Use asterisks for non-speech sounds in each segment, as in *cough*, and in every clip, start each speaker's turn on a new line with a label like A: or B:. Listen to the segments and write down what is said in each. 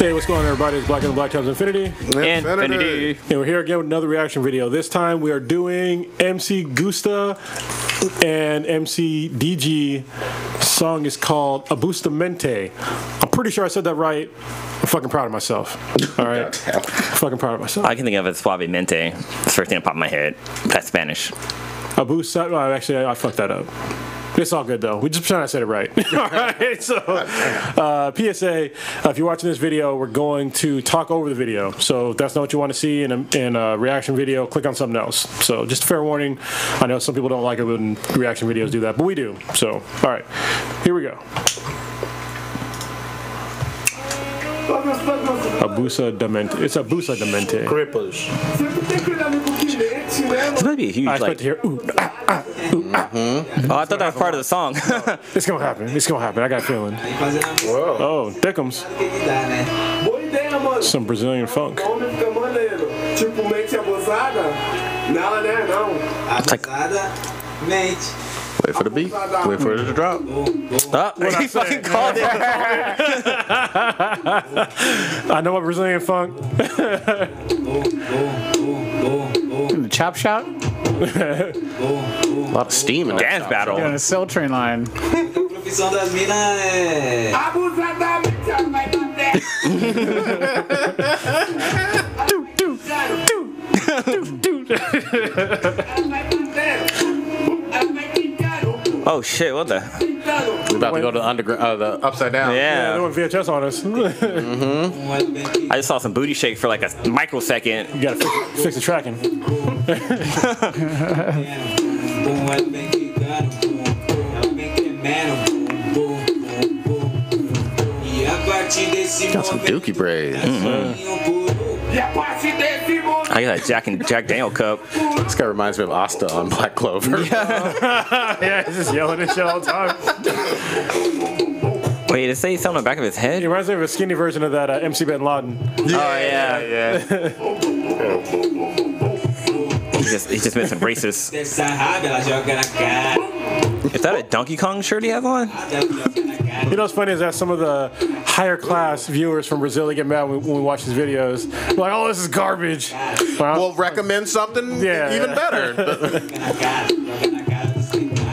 A: Hey, what's going on, everybody? It's Blacker Than Black Times Infinity.
B: Infinity.
A: And we're here again with another reaction video. This time we are doing MC Gustta and MC DG. Song is called Abustamente. I'm pretty sure I said that right. I'm fucking proud of myself. All right. *laughs* fucking proud of myself.
B: I can think of it as Suavemente. It's the first thing that popped in my head. That's Spanish.
A: Abusa. Oh, actually, I, I fucked that up. It's all good though. We just pretend I said it right. *laughs* all right. So, uh, PSA: uh, If you're watching this video, we're going to talk over the video. So if that's not what you want to see in a, in a reaction video, click on something else. So just a fair warning. I know some people don't like it when reaction videos do that, but we do. So all right, here we go. Abusa Demente. It's Abusa Demente.
C: Cripples.
B: This might be a huge
A: I expect
B: like.
A: to hear. Ooh, ah, ah, ah. Mm-hmm.
B: Oh, I thought that was part of the song.
A: it's gonna happen. It's gonna happen. I got a feeling.
C: Whoa.
A: Oh, Dickums.
D: Boa ideia, mano.
A: Some Brazilian funk.
D: O homem fica maneiro. Tipo, mente abusada? Não, né? Não.
B: like-
E: mente.
C: Wait for the beat. Wait for it to drop.
B: oh, *laughs* he fucking called it. *laughs*
A: I know what Brazilian funk.
F: the *laughs* Chop shop
C: A lot of steam in that.
B: Dance
C: shot.
B: battle.
F: on a cell train line.
E: Profissão das minas é.
B: Oh shit! What the?
C: We're about to go to the underground, uh, the upside down.
A: Yeah, they went VHS on us. you
E: elo bem que
B: I just saw some booty shake for like a microsecond.
A: gotta fix, fix the tracking.
C: Got some dookie braids.
E: caminham por
D: a partir desse momento.
B: I got a Jack and Jack Daniel cup.
C: This guy reminds me of Asta on Black Clover. *laughs*
A: yeah, yeah he's just yelling at shit all the time.
B: Wait, did it say something on the back of his head?
A: He reminds me of a skinny version of that uh, MC Bin Laden.
B: Oh yeah.
C: yeah. *laughs*
B: He just he just missing braces.
E: Dessa raba ela joga na cara.
B: Is that a Donkey Kong shirt he has on?
E: Ela joga na cara.
A: You know what's funny is that some of the higher class viewers from Brazil they get mad when, when we watch his videos. They're like, oh, this is garbage. Well,
C: We'll recommend something
A: Yeah.
C: even better. *laughs*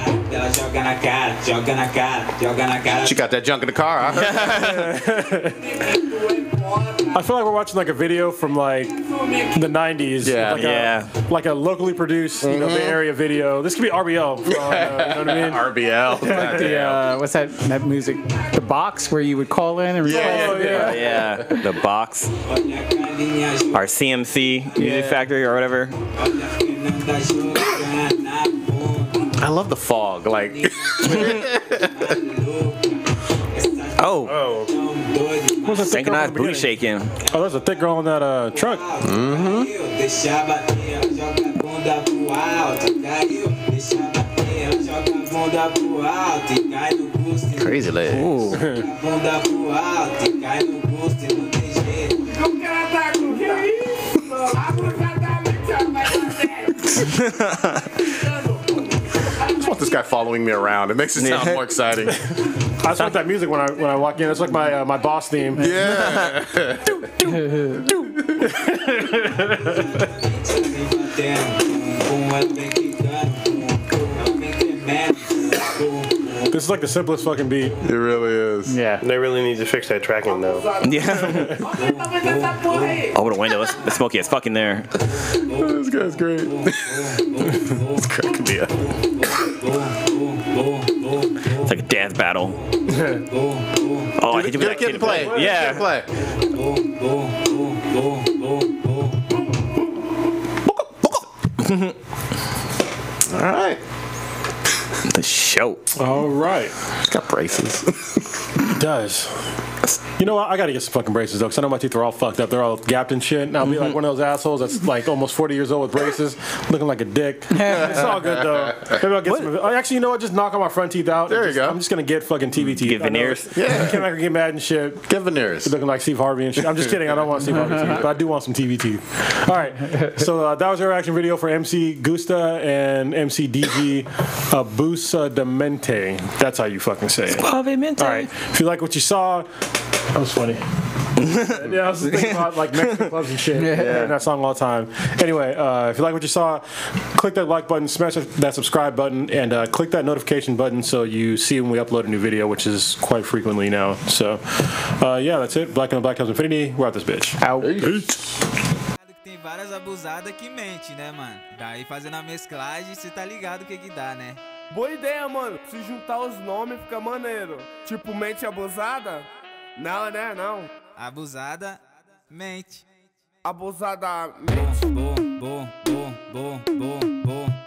C: She got that junk in the car. I heard. *laughs* *laughs*
A: I feel like we're watching like a video from like the 90s.
C: Yeah.
A: Like
B: Yeah.
A: A, like a locally produced, you know, Bay Area video. This could be RBL. for all I know, you know what I mean?
C: RBL. *laughs*
F: The uh, what's that that music? The box where you would call in and request
A: Oh,
F: the video.
A: yeah.
B: Yeah, the box,
E: Olha a carinha,
B: our C+C Music Factory or whatever.
E: olha a Fernanda jogando na bunda.
C: I love the fog. Like, *laughs* *laughs*
B: Oh,
E: Tão doido,
A: What's that thick girl
B: synchronized booty shaking.
A: Oh, there's a thick girl in that uh, truck.
E: caiu, deixa bater, ela joga a bunda pro alto. Caiu, deixa bater, ela joga a bunda pro alto cai no busto. e
C: crazy leg.
E: Joga *laughs* *laughs* *laughs*
C: want this guy following me around. It makes it sound more exciting.
A: I just want that music when I when I walk in. It's like my uh, my boss theme.
C: Yeah.
E: Vem batendo, bum, bum, ela vem quicando, bum, bum, ela vem tremendo, bum, bum.
A: This is like the simplest fucking beat.
C: It really is.
F: Yeah.
G: They really need to fix that tracking though.
B: Yeah.
D: Tá vendo essa porra aí?
B: Open the window. It's, it's smoky as fucking there. *laughs*
C: This guy's great. it's cracking me up.
B: It's like a dance battle. *laughs* Oh, I hit you with that
C: get
B: kid
C: the play. Get the
B: Yeah.
C: play. *laughs* All right.
B: The show.
A: All right.
C: He's got braces. *laughs*
A: It does. You know what? I gotta get some fucking braces though, because I know my teeth are all fucked up. They're all gapped and shit. And I'll be like mm-hmm. one of those assholes that's like almost 40 years old with braces, looking like a dick. *laughs* it's all good though. Maybe I'll get some. oh, Actually, you know what? Just knock all my front teeth out.
C: There
A: and
C: you
A: just-
C: go.
A: I'm just gonna get fucking TV mm, teeth.
B: Get veneers?
A: Yeah. Can't make her get mad and shit.
C: Get veneers.
A: Looking like Steve Harvey and shit. I'm just kidding. I don't want Steve Harvey teeth, but I do want some TV teeth. All right. So uh, that was our reaction video for MC Gustta and MC DG Abusa uh, Demente. That's how you fucking say it. All right. If you like what you saw, that was funny. *laughs* yeah, I was thinking about like Mexican *laughs* clubs and shit. Yeah. that song all the time. Anyway, uh, if you like what you saw, click that like button, smash that subscribe button, and uh, click that notification button so you see when we upload a new video, which is quite frequently now. So, uh, yeah, that's it. Black on Black House Infinity. We're out this bitch.
F: Out.
E: Tem várias abusadas que mente, né, mano? Daí fazendo a mesclagem, cê tá ligado o que que dá, né?
H: Boa ideia, mano. Se juntar os nomes fica maneiro. Tipo, mente abusada? Não, né? Não.
E: Abusada, mente.
H: Abusada mente.
E: Bom, bom, bom, bom, bom, bom.